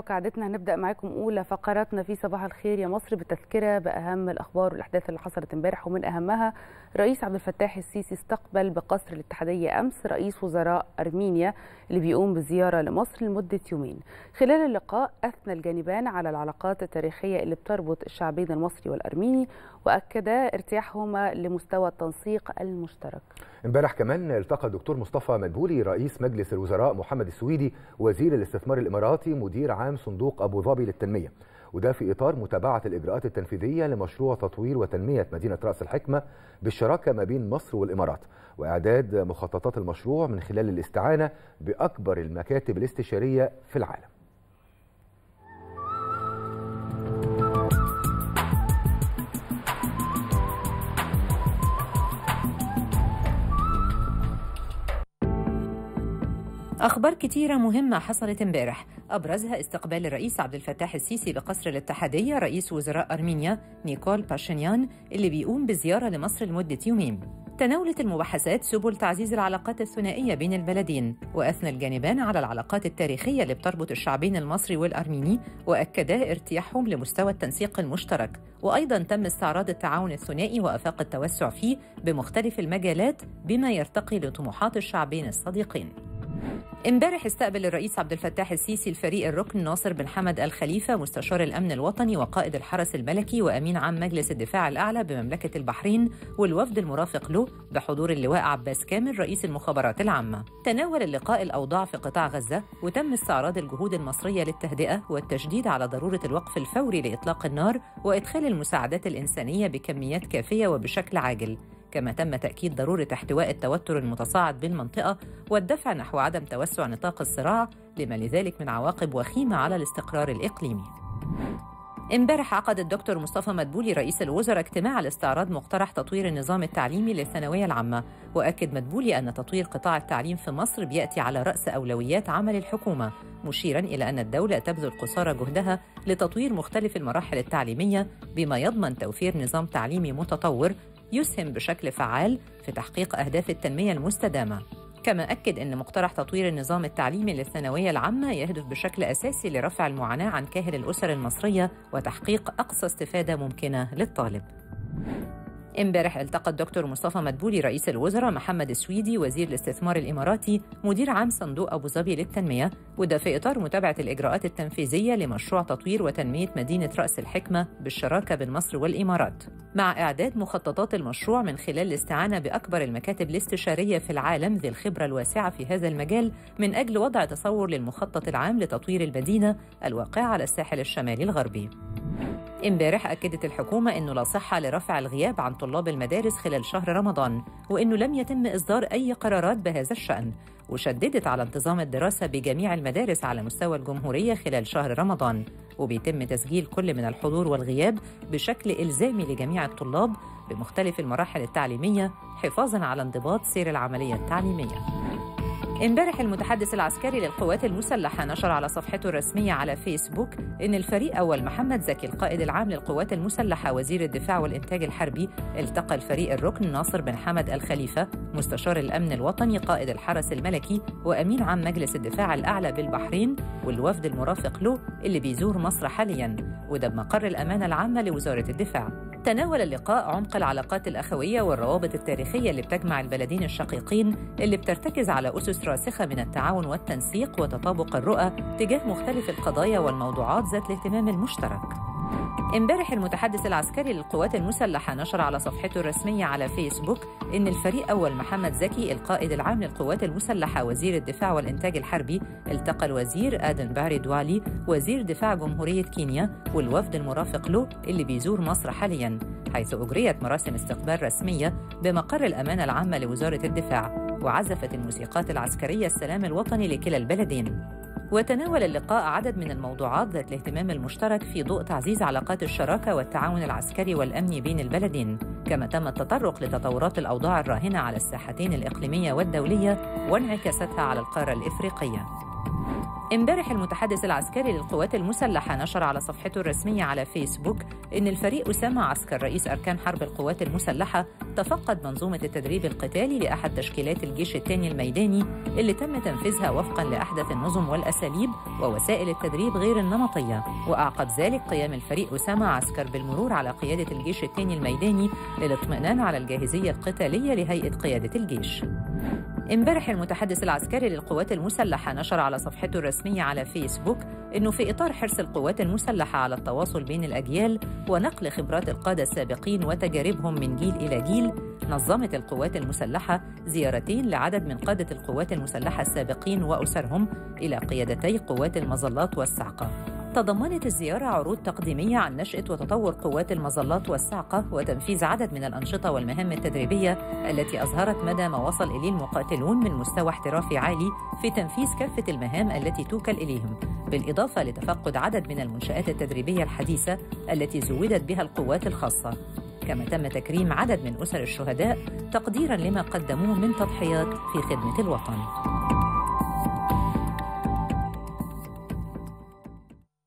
وكعادتنا هنبدا معاكم أولى فقراتنا في صباح الخير يا مصر بتذكره بأهم الأخبار والأحداث اللي حصلت امبارح ومن أهمها رئيس عبد الفتاح السيسي استقبل بقصر الاتحادية أمس رئيس وزراء أرمينيا اللي بيقوم بزيارة لمصر لمدة يومين. خلال اللقاء أثنى الجانبان على العلاقات التاريخية اللي بتربط الشعبين المصري والأرميني واكدا ارتياحهما لمستوى التنسيق المشترك. امبارح كمان التقى الدكتور مصطفى مدبولي رئيس مجلس الوزراء محمد السويدي وزير الاستثمار الإماراتي مدير عام صندوق أبو ظبي للتنمية وده في إطار متابعة الإجراءات التنفيذية لمشروع تطوير وتنمية مدينة رأس الحكمة بالشراكة ما بين مصر والإمارات وإعداد مخططات المشروع من خلال الاستعانة بأكبر المكاتب الاستشارية في العالم أخبار كتيرة مهمة حصلت امبارح. أبرزها استقبال الرئيس عبد الفتاح السيسي بقصر الاتحادية رئيس وزراء أرمينيا نيكول باشينيان اللي بيقوم بزيارة لمصر لمدة يومين. تناولت المباحثات سبل تعزيز العلاقات الثنائية بين البلدين وأثنى الجانبان على العلاقات التاريخية اللي بتربط الشعبين المصري والأرميني وأكدا ارتياحهم لمستوى التنسيق المشترك. وأيضا تم استعراض التعاون الثنائي وأفاق التوسع فيه بمختلف المجالات بما يرتقي لطموحات الشعبين الصديقين. امبارح استقبل الرئيس عبد الفتاح السيسي الفريق الركن ناصر بن حمد الخليفة مستشار الأمن الوطني وقائد الحرس الملكي وأمين عام مجلس الدفاع الأعلى بمملكة البحرين والوفد المرافق له بحضور اللواء عباس كامل رئيس المخابرات العامة. تناول اللقاء الأوضاع في قطاع غزة وتم استعراض الجهود المصرية للتهدئة والتشديد على ضرورة الوقف الفوري لإطلاق النار وإدخال المساعدات الإنسانية بكميات كافية وبشكل عاجل. كما تم تأكيد ضرورة احتواء التوتر المتصاعد بالمنطقة والدفع نحو عدم توسع نطاق الصراع لما لذلك من عواقب وخيمة على الاستقرار الإقليمي. امبارح عقد الدكتور مصطفى مدبولي رئيس الوزراء اجتماع لاستعراض مقترح تطوير النظام التعليمي للثانوية العامة وأكد مدبولي أن تطوير قطاع التعليم في مصر بيأتي على رأس أولويات عمل الحكومة مشيرا إلى أن الدولة تبذل قصارى جهدها لتطوير مختلف المراحل التعليمية بما يضمن توفير نظام تعليمي متطور يسهم بشكل فعال في تحقيق أهداف التنمية المستدامة. كما أكد أن مقترح تطوير النظام التعليمي للثانوية العامة يهدف بشكل أساسي لرفع المعاناة عن كاهل الأسر المصرية وتحقيق أقصى استفادة ممكنة للطالب. امبارح التقى الدكتور مصطفى مدبولي رئيس الوزراء محمد السويدي وزير الاستثمار الإماراتي مدير عام صندوق أبو ظبي للتنمية وده في إطار متابعة الإجراءات التنفيذية لمشروع تطوير وتنمية مدينة رأس الحكمة بالشراكة بين مصر والإمارات. مع إعداد مخططات المشروع من خلال الاستعانة بأكبر المكاتب الاستشارية في العالم ذي الخبرة الواسعة في هذا المجال من أجل وضع تصور للمخطط العام لتطوير المدينة الواقعة على الساحل الشمالي الغربي. امبارح أكدت الحكومة أنه لا صحة لرفع الغياب عن طلاب المدارس خلال شهر رمضان وأنه لم يتم إصدار أي قرارات بهذا الشأن وشددت على انتظام الدراسة بجميع المدارس على مستوى الجمهورية خلال شهر رمضان وبيتم تسجيل كل من الحضور والغياب بشكل إلزامي لجميع الطلاب بمختلف المراحل التعليمية حفاظاً على انضباط سير العملية التعليمية. امبارح المتحدث العسكري للقوات المسلحة نشر على صفحته الرسمية على فيسبوك إن الفريق أول محمد زكي القائد العام للقوات المسلحة وزير الدفاع والإنتاج الحربي التقى الفريق الركن ناصر بن حمد الخليفة مستشار الأمن الوطني قائد الحرس الملكي وأمين عام مجلس الدفاع الأعلى بالبحرين والوفد المرافق له اللي بيزور مصر حاليا وده بمقر الأمانة العامة لوزارة الدفاع. تناول اللقاء عمق العلاقات الأخوية والروابط التاريخية اللي بتجمع البلدين الشقيقين اللي بترتكز على أسس راسخة من التعاون والتنسيق وتطابق الرؤى تجاه مختلف القضايا والموضوعات ذات الاهتمام المشترك. امبارح المتحدث العسكري للقوات المسلحة نشر على صفحته الرسمية على فيسبوك إن الفريق أول محمد زكي القائد العام للقوات المسلحة وزير الدفاع والإنتاج الحربي التقى الوزير آدن باري دوالي وزير دفاع جمهورية كينيا والوفد المرافق له اللي بيزور مصر حاليا حيث أجريت مراسم استقبال رسمية بمقر الأمانة العامة لوزارة الدفاع وعزفت الموسيقات العسكرية السلام الوطني لكلا البلدين. وتناول اللقاء عدد من الموضوعات ذات الاهتمام المشترك في ضوء تعزيز علاقات الشراكة والتعاون العسكري والأمني بين البلدين. كما تم التطرق لتطورات الأوضاع الراهنة على الساحتين الإقليمية والدولية وانعكاستها على القارة الإفريقية. امبارح المتحدث العسكري للقوات المسلحة نشر على صفحته الرسمية على فيسبوك إن الفريق أسامة عسكر رئيس أركان حرب القوات المسلحة تفقد منظومة التدريب القتالي لأحد تشكيلات الجيش الثاني الميداني اللي تم تنفيذها وفقا لأحدث النظم والأساليب ووسائل التدريب غير النمطية. وأعقب ذلك قيام الفريق أسامة عسكر بالمرور على قيادة الجيش الثاني الميداني للاطمئنان على الجاهزية القتالية لهيئة قيادة الجيش. امبارح المتحدث العسكري للقوات المسلحة نشر على صفحته الرسمية على فيسبوك إنه في إطار حرص القوات المسلحة على التواصل بين الأجيال ونقل خبرات القادة السابقين وتجاربهم من جيل إلى جيل نظمت القوات المسلحة زيارتين لعدد من قادة القوات المسلحة السابقين وأسرهم إلى قيادتي قوات المظلات والصعقة تضمنت الزيارة عروض تقديمية عن نشأة وتطور قوات المظلات والصعقة وتنفيذ عدد من الأنشطة والمهام التدريبية التي أظهرت مدى ما وصل إليه المقاتلون من مستوى احترافي عالي في تنفيذ كافة المهام التي توكل إليهم بالإضافة لتفقد عدد من المنشآت التدريبية الحديثة التي زودت بها القوات الخاصة. كما تم تكريم عدد من أسر الشهداء تقديرا لما قدموه من تضحيات في خدمة الوطن.